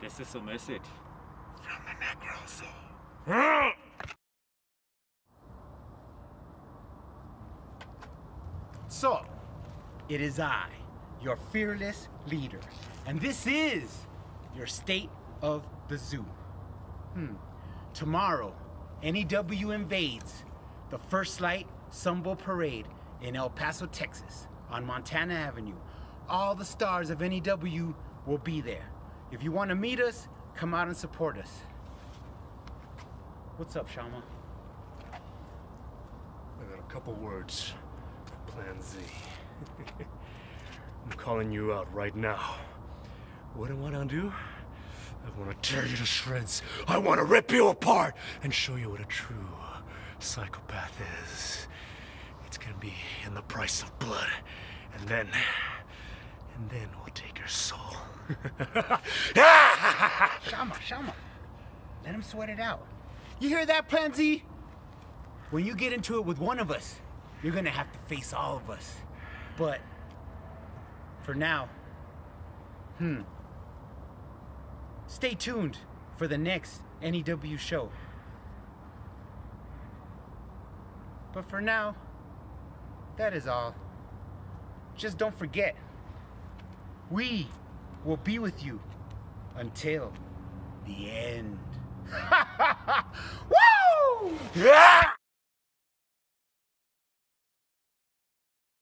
This is a message. From the Necro Soul. So, it is I, your fearless leader, and this is your state of the zoo. Hmm. Tomorrow, NEW invades the First Light Sun Bowl Parade in El Paso, Texas, on Montana Avenue. All the stars of NEW will be there. If you want to meet us, come out and support us. What's up, Shama? I got a couple words. Plan Z. I'm calling you out right now. What I want to do? I want to tear you to shreds. I want to rip you apart and show you what a true psychopath is. It's gonna be in the price of blood. And then, and then we'll take your soul. Shama, Shama. Let him sweat it out. You hear that, Plan Z? When you get into it with one of us, you're gonna have to face all of us. But for now, hmm. Stay tuned for the next NEW show. But for now, that is all. Just don't forget, we will be with you until the end. Woo! Yeah!